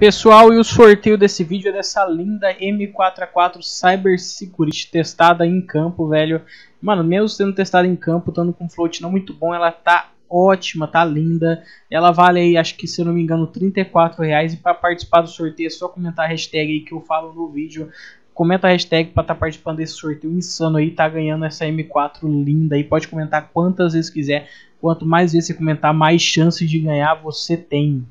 Pessoal, e o sorteio desse vídeo é dessa linda M4A4 Cyber Security testada em campo, velho. Mano, mesmo sendo testada em campo, estando com float não muito bom, ela tá ótima, tá linda. Ela vale aí, acho que se eu não me engano, 34 reais. E para participar do sorteio é só comentar a hashtag aí que eu falo no vídeo. Comenta a hashtag para estar tá participando desse sorteio insano aí, tá ganhando essa M4 linda aí. Pode comentar quantas vezes quiser. Quanto mais vezes você comentar, mais chances de ganhar você tem.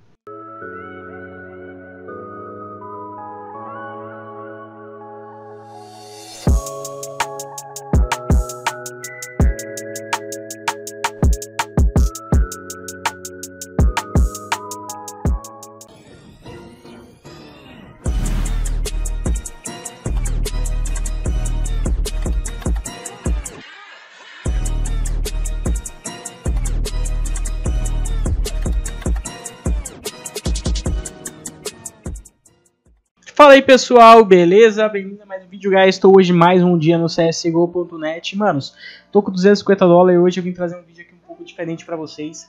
Fala aí pessoal, beleza? Bem-vindo a mais um vídeo, guys. Estou hoje mais um dia no CSGO.net. Manos, tô com 250 dólares e hoje eu vim trazer um vídeo aqui um pouco diferente pra vocês.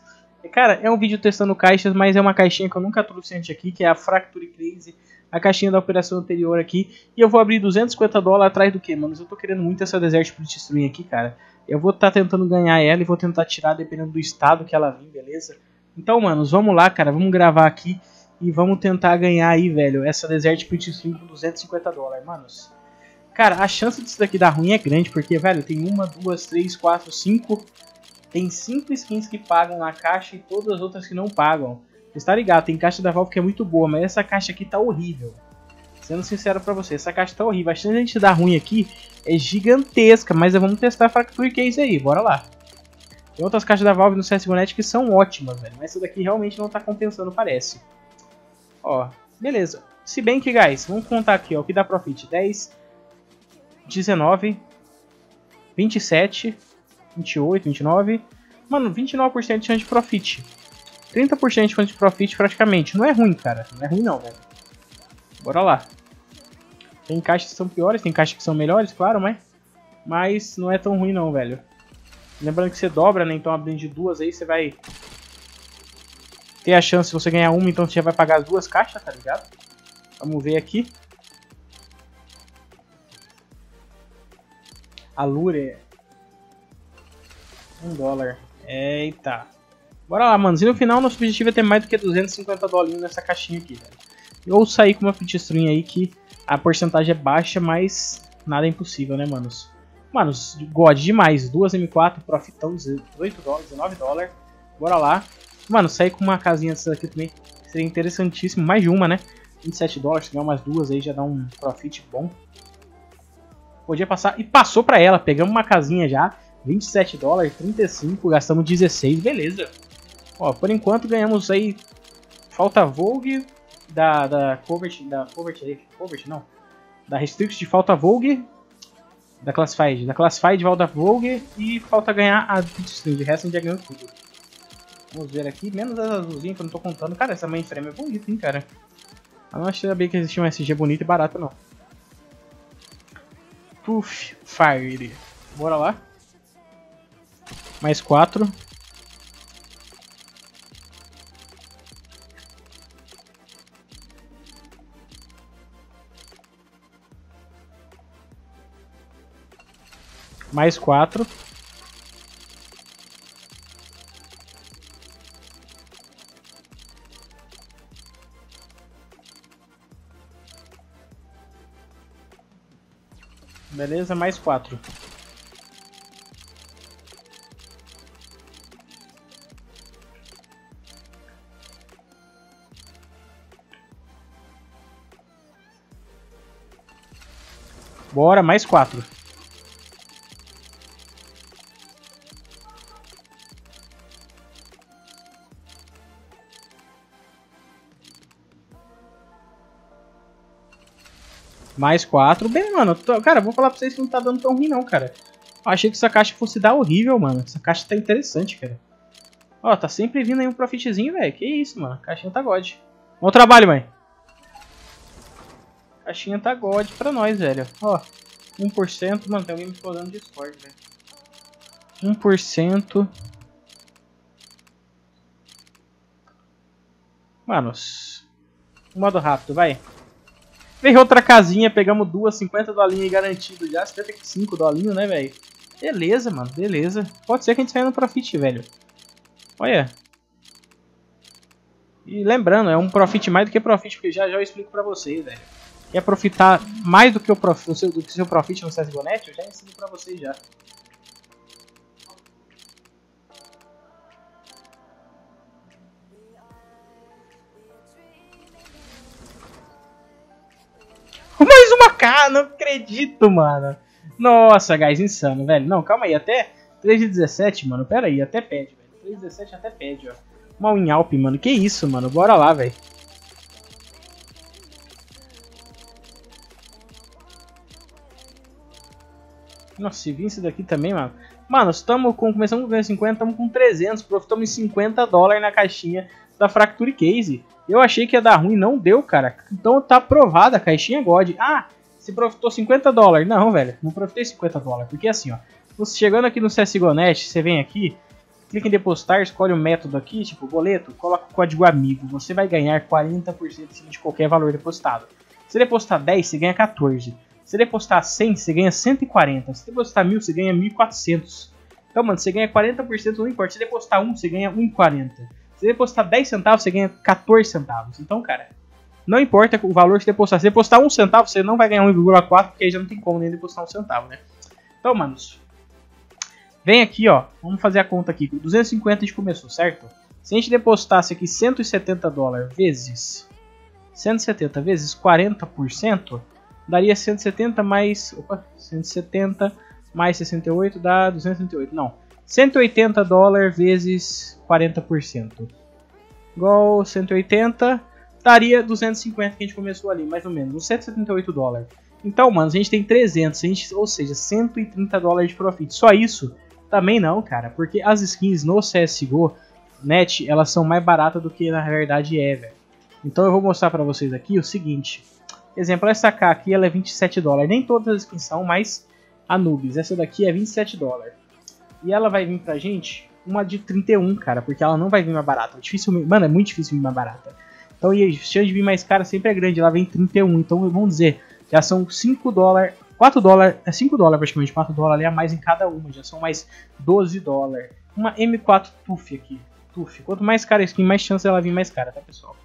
Cara, é um vídeo testando caixas, mas é uma caixinha que eu nunca trouxe antes aqui, que é a Fracture Crazy, a caixinha da operação anterior aqui. E eu vou abrir 250 dólares atrás do que, manos? Eu tô querendo muito essa Desert Blitz Stream aqui, cara. Eu vou estar tá tentando ganhar ela e vou tentar tirar dependendo do estado que ela vir, beleza? Então, manos, vamos lá, cara. Vamos gravar aqui. E vamos tentar ganhar aí, velho, essa Desert Pit Stream com 250 dólares, manos. Cara, a chance disso daqui dar ruim é grande, porque, velho, tem uma, duas, três, quatro, cinco... Tem cinco skins que pagam na caixa e todas as outras que não pagam. Você tá ligado, tem caixa da Valve que é muito boa, mas essa caixa aqui tá horrível. Sendo sincero pra você, essa caixa tá horrível. A chance de a gente dar ruim aqui é gigantesca, mas vamos testar a Fracture Case aí, bora lá. Tem outras caixas da Valve no CSGO.net que são ótimas, velho, mas essa daqui realmente não tá compensando, parece. Ó, beleza. Se bem que, guys, vamos contar aqui, ó, o que dá profit. 10, 19, 27, 28, 29. Mano, 29% de chance de profit. 30% de chance de profit praticamente. Não é ruim, cara. Não é ruim não, velho. Bora lá. Tem caixas que são piores, tem caixas que são melhores, claro, mas... Mas não é tão ruim não, velho. Lembrando que você dobra, né? Então abrindo de duas aí, você vai ter a chance de você ganhar uma, então você já vai pagar as duas caixas, tá ligado? Vamos ver aqui. A Lure. Um dólar. Eita. Bora lá, mano. E no final, nosso objetivo é ter mais do que 250 dólares nessa caixinha aqui, velho. Ou sair com uma fit string aí que a porcentagem é baixa, mas nada é impossível, né, manos? Manos, God demais. 2 M4, profitão, 18 dólares, 19 dólares. Bora lá. Mano, sair com uma casinha dessa aqui também seria interessantíssimo. Mais de uma, né? 27 dólares, ganhar umas duas aí já dá um profit bom. Podia passar. E passou pra ela. Pegamos uma casinha já. 27 dólares, 35, gastamos 16, beleza. Ó, por enquanto ganhamos aí. Falta Vogue da, da Covert. Da Covert aí. Covert não. Da Restrict de falta Vogue. Da Classified. Da Classified falta Vogue. E falta ganhar a Pitstream. De resto a gente já ganhou tudo. Vamos ver aqui, menos as azulzinhas que eu não tô contando. Cara, essa mainframe é bonita, hein, cara. Eu não achei bem que existia um SG bonito e barato, não. Puff, Fire. Bora lá. Mais quatro. Mais quatro. Beleza, mais quatro. Bora, mais quatro. Mais 4. Bem, mano, tô, cara, vou falar pra vocês que não tá dando tão ruim não, cara. Eu achei que essa caixa fosse dar horrível, mano. Essa caixa tá interessante, cara. Ó, tá sempre vindo aí um profitzinho, velho. Que isso, mano. A caixinha tá god. Bom trabalho, mãe. A caixinha tá god pra nós, velho. Ó, 1%. Mano, tem alguém me explodindo no Discord, velho. 1%. Manos. Modo rápido, vai. Veio outra casinha, pegamos duas, 50 dolinhos garantido já, 75 dolinhos, né, velho? Beleza, mano, beleza. Pode ser que a gente saia no profit, velho. Olha. E lembrando, é um profit mais do que profit, porque já já eu explico pra vocês, velho. Quer profitar mais do que o, prof, o seu, do que seu profit no CSGO.net? Eu já ensino pra vocês já. Uma K, não acredito, mano. Nossa, guys, insano, velho. Não, calma aí, até 3 de 17, mano. Pera aí, até pede, velho. 3 de 17 até pede, ó. Mal em Alp, mano. Que isso, mano. Bora lá, velho. Nossa, se vir isso daqui também, mano. Mano, estamos com. Começamos com 250, estamos com 300. Profitamos em 50 dólares na caixinha da Fracture Case. Eu achei que ia dar ruim, não deu, cara. Então tá aprovada a caixinha God. Ah, você profitou 50 dólares. Não, velho, não profitei 50 dólares. Porque assim, ó. Você chegando aqui no CSGO.net, você vem aqui, clica em depositar, escolhe o método aqui, tipo boleto, coloca o código amigo. Você vai ganhar 40% de qualquer valor depositado. Se depositar 10, você ganha 14. Se depositar 100, você ganha 140. Se depositar 1000, você ganha 1400. Então, mano, você ganha 40%, não importa. Se depositar 1, você ganha 1,40. Se depositar 10 centavos, você ganha 14 centavos. Então, cara, não importa o valor que você depositar. Se depositar 1 centavo, você não vai ganhar 1,4, porque aí já não tem como nem depositar 1 centavo, né? Então, manos, vem aqui, ó. Vamos fazer a conta aqui. 250 a gente começou, certo? Se a gente depositasse aqui 170 dólares vezes 170 vezes 40%, daria 170 mais. Opa, 170 mais 68 dá 238. Não. 180 dólares vezes 40%. Igual 180, daria 250 que a gente começou ali, mais ou menos, uns 178 dólares. Então, mano, a gente tem 300, a gente, ou seja, 130 dólares de profit. Só isso? Também não, cara, porque as skins no CSGO Net, elas são mais baratas do que na verdade é, velho. Então eu vou mostrar pra vocês aqui o seguinte. Exemplo, essa K aqui ela é 27 dólares. Nem todas as skins são, mas Anubis. Essa daqui é 27 dólares. E ela vai vir pra gente uma de 31, cara, porque ela não vai vir mais barata. É difícil, mano, é muito difícil vir mais barata. Então, e a chance de vir mais cara sempre é grande, ela vem 31. Então, vamos dizer, já são 5 dólares, 4 dólares, é 5 dólares praticamente, 4 dólares a mais em cada uma, já são mais 12 dólares. Uma M4 TUF aqui, TUF. Quanto mais cara a skin, mais chance ela vir mais cara, tá, pessoal?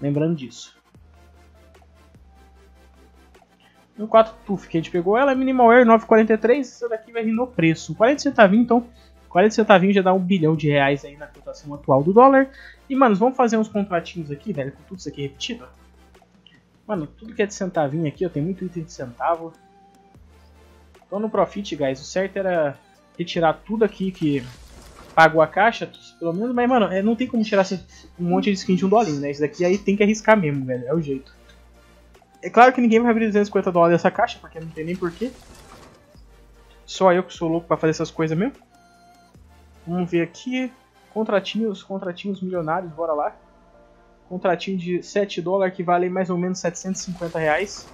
Lembrando disso. Um 4 TUF que a gente pegou, ela é Minimal Air 943, essa daqui vai vir no preço. 40 centavinhos, então 40 centavinhos já dá um bilhão de reais aí na cotação atual do dólar. E, mano, vamos fazer uns contratinhos aqui, velho, com tudo isso aqui repetido. Mano, tudo que é de centavinho aqui, ó, tem muito item de centavo. Então no Profit, guys, o certo era retirar tudo aqui que pagou a caixa, pelo menos, mas, mano, é, não tem como tirar um monte de skin de um dolinho, né? Isso daqui aí tem que arriscar mesmo, velho, é o jeito. É claro que ninguém vai abrir 250 dólares essa caixa, porque não tem nem porquê. Só eu que sou louco pra fazer essas coisas mesmo. Vamos ver aqui. Contratinhos, contratinhos milionários, bora lá. Contratinho de 7 dólares que vale mais ou menos 750 reais.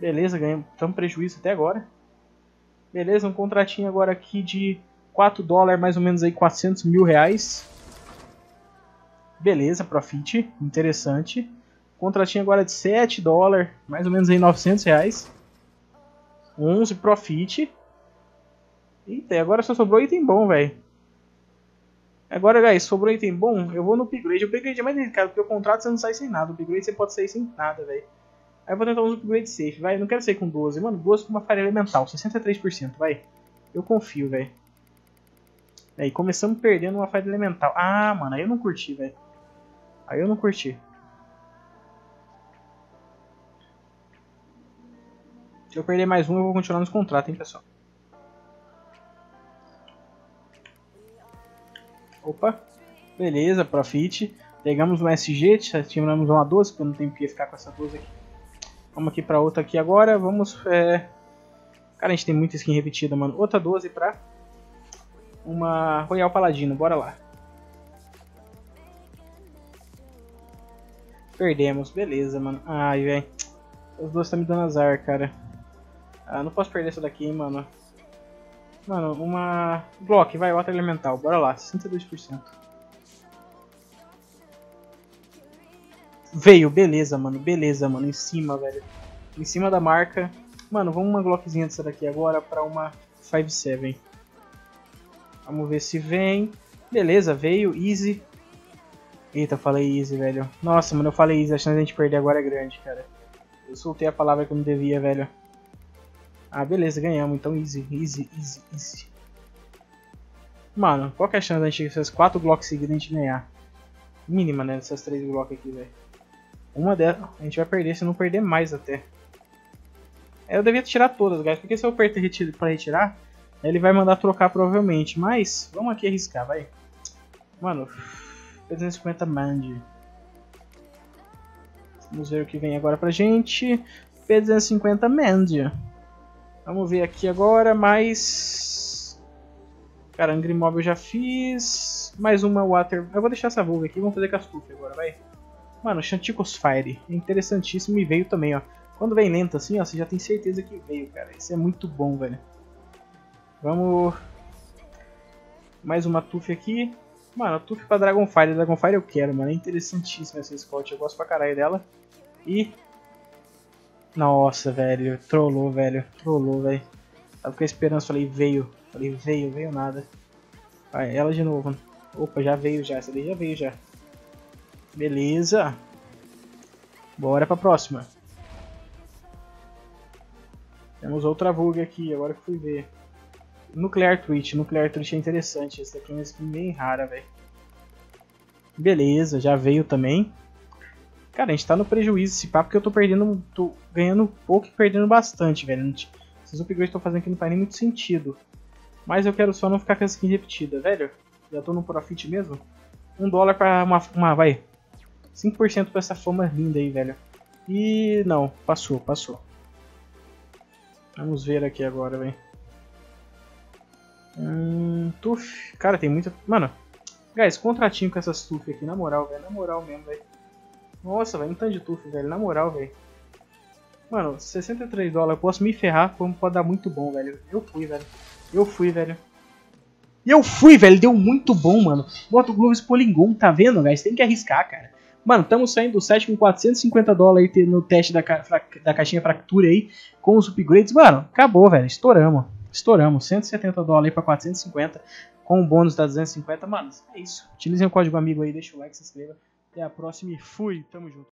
Beleza, ganhamos tamo prejuízo até agora. Beleza, um contratinho agora aqui de 4 dólares, mais ou menos aí 400 mil reais. Beleza, profit, interessante. Contratinho agora de 7 dólares, mais ou menos aí 900 reais. 11 profit. Eita, agora só sobrou item bom, velho. Agora, guys, sobrou item bom, eu vou no upgrade. O upgrade é mais delicado, porque o contrato você não sai sem nada. O upgrade você pode sair sem nada, velho. Aí eu vou tentar um upgrade safe, vai. Não quero sair com 12. Mano, 12 com uma falha elemental, 63%, vai. Eu confio, velho. Aí começamos perdendo uma falha elemental. Ah, mano, aí eu não curti, velho. Aí eu não curti. Se eu perder mais um, eu vou continuar nos contratos, hein, pessoal. Opa, beleza, profit. Pegamos um SG, tiramos uma 12, porque eu não tenho que ficar com essa 12 aqui. Vamos aqui pra outra aqui agora, vamos... É... Cara, a gente tem muita skin repetida, mano. Outra 12 pra uma Royal Paladino, bora lá. Perdemos, beleza, mano. Ai, velho. Os dois estão me dando azar, cara. Ah, não posso perder essa daqui, hein, mano. Mano, uma... Block, vai, outra elemental. Bora lá, 62%. Veio, beleza, mano. Beleza, mano. Em cima, velho. Em cima da marca. Mano, vamos uma Glockzinha dessa daqui agora pra uma 5.7. Vamos ver se vem. Beleza, veio. Easy. Eita, falei easy, velho. Nossa, mano, eu falei easy. A chance de a gente perder agora é grande, cara. Eu soltei a palavra que eu não devia, velho. Ah, beleza, ganhamos. Então easy, easy, easy, easy. Mano, qual que é a chance da gente, essas 4 blocos seguidos, a gente ganhar? Mínima, né, dessas 3 blocos aqui, velho. Uma delas, a gente vai perder se não perder mais até. Eu devia tirar todas, guys, porque se eu apertar pra retirar, ele vai mandar trocar provavelmente. Mas, vamos aqui arriscar, vai. Mano, 350 Mand. Vamos ver o que vem agora pra gente. P250 Mand. Vamos ver aqui agora, mais... Cara, Angry Mob eu já fiz. Mais uma Water... Eu vou deixar essa vulga aqui, vamos fazer Castufe agora, vai. Mano, Chanticos Fire. Interessantíssimo e veio também, ó. Quando vem lento assim, ó, você já tem certeza que veio, cara. Isso é muito bom, velho. Vamos... Mais uma Tuff aqui. Mano, Tuff pra Dragonfire. Dragonfire eu quero, mano. É interessantíssima essa Scout. Eu gosto pra caralho dela. E... Nossa, velho. Trollou, velho. Trollou, velho. Tava com a esperança. Falei, veio. Falei, veio. Veio nada. Vai, ela de novo. Opa, já veio já. Essa daí já veio já. Beleza. Bora pra próxima. Temos outra vulga aqui, agora que fui ver. Nuclear Twitch. Nuclear Twitch é interessante. Essa daqui é uma skin bem rara, velho. Beleza, já veio também. Cara, a gente tá no prejuízo esse papo porque eu tô perdendo. tô ganhando pouco e perdendo bastante, velho. Esses upgrades que eu tô fazendo aqui não faz nem muito sentido. Mas eu quero só não ficar com essa skin repetida, velho. Já tô no profit mesmo. Um dólar pra uma. uma vai. 5% pra essa fama linda aí, velho. E não, passou, passou. Vamos ver aqui agora, velho. Hum, tuf. Cara, tem muita. Mano, guys, contratinho com essas tuf aqui, na moral, velho. Na moral mesmo, velho. Nossa, velho, um tanto de tuf, velho. Na moral, velho. Mano, 63 dólares, eu posso me ferrar, como pode dar muito bom, velho. Eu fui, velho. Eu fui, velho. E eu fui, velho. Deu muito bom, mano. Bota o Gloves Polygon, tá vendo, guys? Tem que arriscar, cara. Mano, estamos saindo do set com 450 dólares no teste da, ca da caixinha fractura aí, com os upgrades. Mano, acabou, velho. Estouramos. Estouramos. 170 dólares para 450, com o bônus da 250. Mano, é isso. Utilizem o código amigo aí, deixa o like, se inscreva. Até a próxima e fui. Tamo junto.